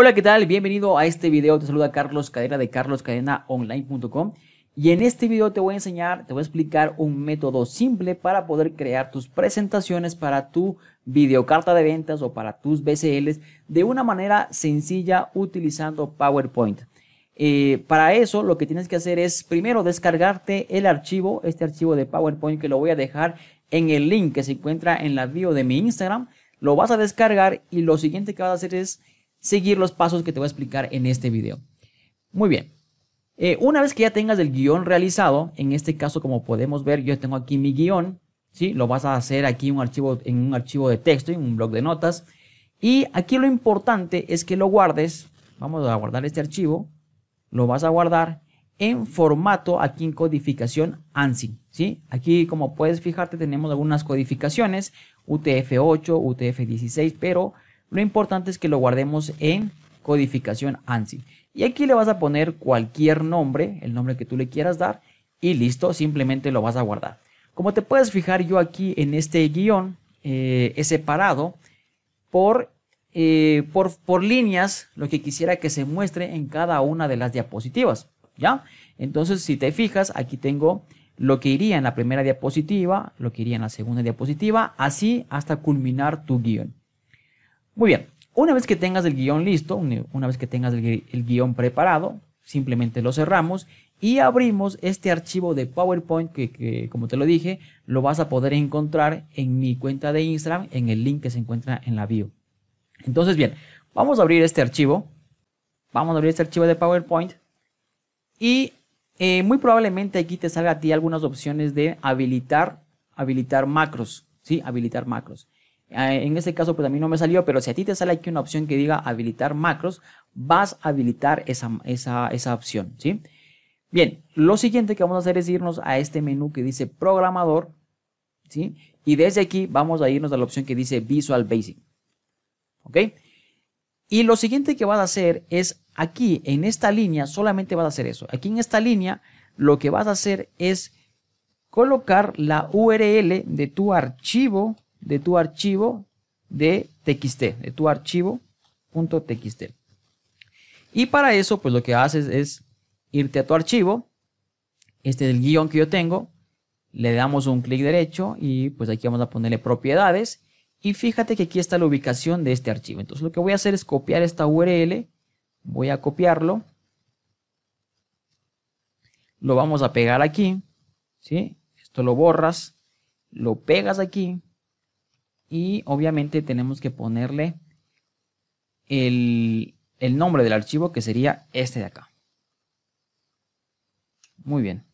Hola, ¿qué tal? Bienvenido a este video. Te saluda Carlos Cadena de carloscadenaonline.com. Y en este video te voy a enseñar, te voy a explicar un método simple para poder crear tus presentaciones para tu videocarta de ventas o para tus BCLs de una manera sencilla utilizando PowerPoint. Eh, para eso lo que tienes que hacer es primero descargarte el archivo, este archivo de PowerPoint que lo voy a dejar en el link que se encuentra en la bio de mi Instagram. Lo vas a descargar y lo siguiente que vas a hacer es seguir los pasos que te voy a explicar en este video. Muy bien. Eh, una vez que ya tengas el guion realizado, en este caso como podemos ver, yo tengo aquí mi guion, ¿sí? Lo vas a hacer aquí un archivo, en un archivo de texto, en un blog de notas. Y aquí lo importante es que lo guardes, vamos a guardar este archivo, lo vas a guardar en formato aquí en codificación ANSI, ¿sí? Aquí como puedes fijarte tenemos algunas codificaciones, UTF-8, UTF-16, pero lo importante es que lo guardemos en codificación ANSI. Y aquí le vas a poner cualquier nombre, el nombre que tú le quieras dar, y listo, simplemente lo vas a guardar. Como te puedes fijar, yo aquí en este guion eh, he separado por, eh, por, por líneas lo que quisiera que se muestre en cada una de las diapositivas. ¿Ya? Entonces, si te fijas, aquí tengo lo que iría en la primera diapositiva, lo que iría en la segunda diapositiva, así hasta culminar tu guion. Muy bien, una vez que tengas el guion listo, una vez que tengas el, guion preparado, simplemente lo cerramos y abrimos este archivo de PowerPoint que, como te lo dije, lo vas a poder encontrar en mi cuenta de Instagram en el link que se encuentra en la bio. Entonces, bien, vamos a abrir este archivo. Vamos a abrir este archivo de PowerPoint y eh, muy probablemente aquí te salga a ti algunas opciones de habilitar, habilitar macros, ¿sí? Habilitar macros. Ah, en este caso, pues a mí no me salió, pero si a ti te sale aquí una opción que diga habilitar macros, vas a habilitar esa, esa, opción, ¿sí? Bien, lo siguiente que vamos a hacer es irnos a este menú que dice programador, ¿sí? Y desde aquí vamos a irnos a la opción que dice Visual Basic, ¿ok? Y lo siguiente que vas a hacer es aquí, en esta línea, solamente vas a hacer eso. Aquí en esta línea, lo que vas a hacer es colocar la URL de tu archivo de tu archivo de txt, de tu archivo .txt. Y para eso, pues lo que haces es irte a tu archivo, este es el guion que yo tengo, le damos un clic derecho y pues aquí vamos a ponerle propiedades y fíjate que aquí está la ubicación de este archivo. Entonces lo que voy a hacer es copiar esta URL, voy a copiarlo, lo vamos a pegar aquí, ¿sí? Esto lo borras, lo pegas aquí y obviamente tenemos que ponerle el, nombre del archivo que sería este de acá. Muy bien.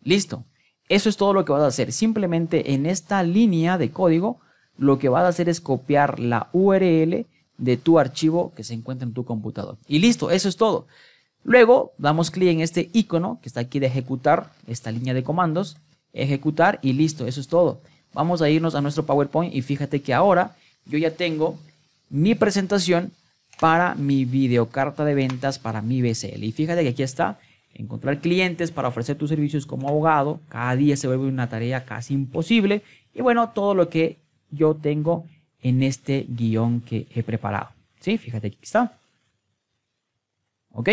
Listo. Eso es todo lo que vas a hacer. Simplemente en esta línea de código lo que vas a hacer es copiar la URL de tu archivo que se encuentra en tu computador. Y listo, eso es todo. Luego damos clic en este icono que está aquí de ejecutar, esta línea de comandos, ejecutar y listo, eso es todo. Vamos a irnos a nuestro PowerPoint y fíjate que ahora yo ya tengo mi presentación para mi videocarta de ventas para mi BCL. Y fíjate que aquí está, encontrar clientes para ofrecer tus servicios como abogado. Cada día se vuelve una tarea casi imposible. Y bueno, todo lo que yo tengo en este guion que he preparado. ¿Sí? Fíjate que aquí está. ¿Ok?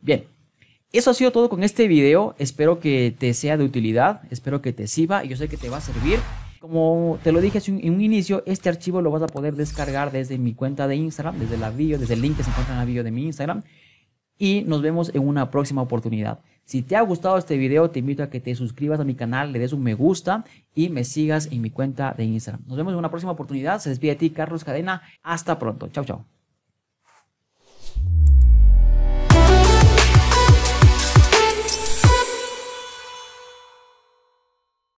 Bien. Eso ha sido todo con este video. Espero que te sea de utilidad. Espero que te sirva. Yo sé que te va a servir. Como te lo dije en un inicio, este archivo lo vas a poder descargar desde mi cuenta de Instagram, desde la bio, desde el link que se encuentra en la bio de mi Instagram. Y nos vemos en una próxima oportunidad. Si te ha gustado este video, te invito a que te suscribas a mi canal, le des un me gusta y me sigas en mi cuenta de Instagram. Nos vemos en una próxima oportunidad. Se despide de ti, Carlos Cadena. Hasta pronto. Chao, chao.